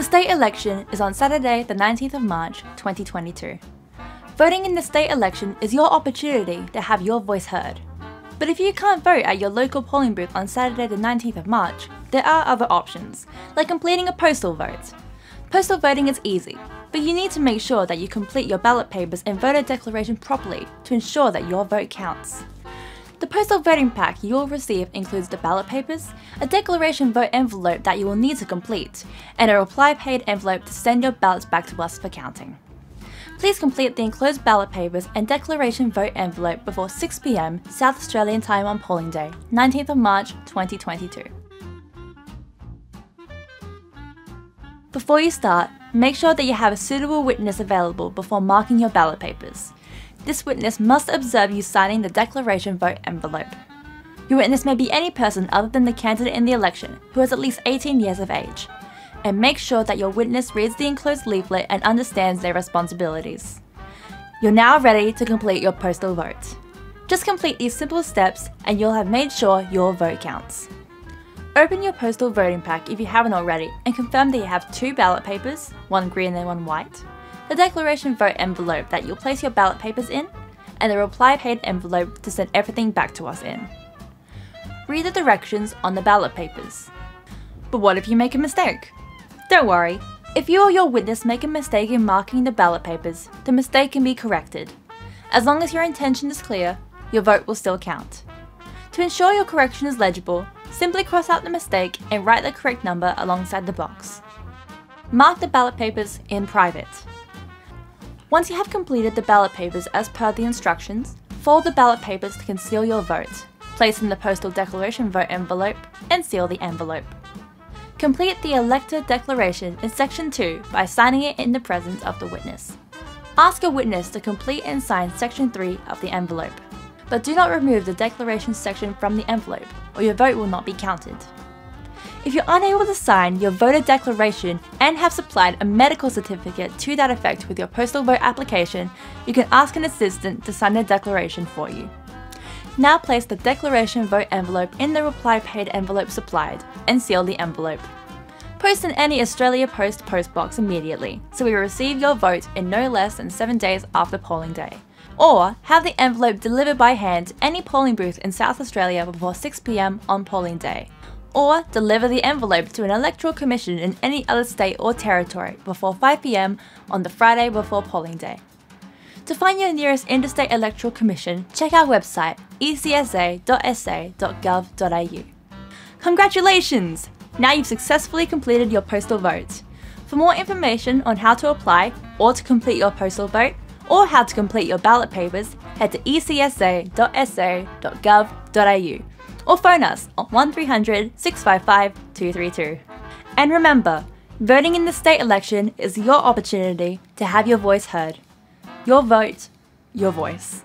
The state election is on Saturday, the 19th of March, 2022. Voting in the state election is your opportunity to have your voice heard. But if you can't vote at your local polling booth on Saturday, the 19th of March, there are other options, like completing a postal vote. Postal voting is easy, but you need to make sure that you complete your ballot papers and voter declaration properly to ensure that your vote counts. The postal voting pack you will receive includes the ballot papers, a declaration vote envelope that you will need to complete, and a reply paid envelope to send your ballots back to us for counting. Please complete the enclosed ballot papers and declaration vote envelope before 6pm South Australian time on polling day, 19th of March 2022. Before you start, make sure that you have a suitable witness available before marking your ballot papers. This witness must observe you signing the declaration vote envelope. Your witness may be any person other than the candidate in the election who is at least 18 years of age. And make sure that your witness reads the enclosed leaflet and understands their responsibilities. You're now ready to complete your postal vote. Just complete these simple steps and you'll have made sure your vote counts. Open your postal voting pack if you haven't already and confirm that you have two ballot papers, one green and one white, the declaration vote envelope that you'll place your ballot papers in, and the reply paid envelope to send everything back to us in. Read the directions on the ballot papers. But what if you make a mistake? Don't worry, if you or your witness make a mistake in marking the ballot papers, the mistake can be corrected. As long as your intention is clear, your vote will still count. To ensure your correction is legible, simply cross out the mistake and write the correct number alongside the box. Mark the ballot papers in private. Once you have completed the ballot papers as per the instructions, fold the ballot papers to conceal your vote, place in the postal declaration vote envelope, and seal the envelope. Complete the elector declaration in section 2 by signing it in the presence of the witness. Ask a witness to complete and sign section 3 of the envelope, but do not remove the declaration section from the envelope or your vote will not be counted. If you're unable to sign your voter declaration and have supplied a medical certificate to that effect with your postal vote application, you can ask an assistant to sign the declaration for you. Now place the declaration vote envelope in the reply paid envelope supplied and seal the envelope. Post in any Australia Post postbox immediately so we receive your vote in no less than 7 days after polling day. Or have the envelope delivered by hand to any polling booth in South Australia before 6pm on polling day or deliver the envelope to an electoral commission in any other state or territory before 5pm on the Friday before polling day. To find your nearest interstate electoral commission, check our website ecsa.sa.gov.au. Congratulations! Now you've successfully completed your postal vote. For more information on how to apply or to complete your postal vote, or how to complete your ballot papers, head to ecsa.sa.gov.au or phone us on 1300 655 232. And remember, voting in the state election is your opportunity to have your voice heard. Your vote, your voice.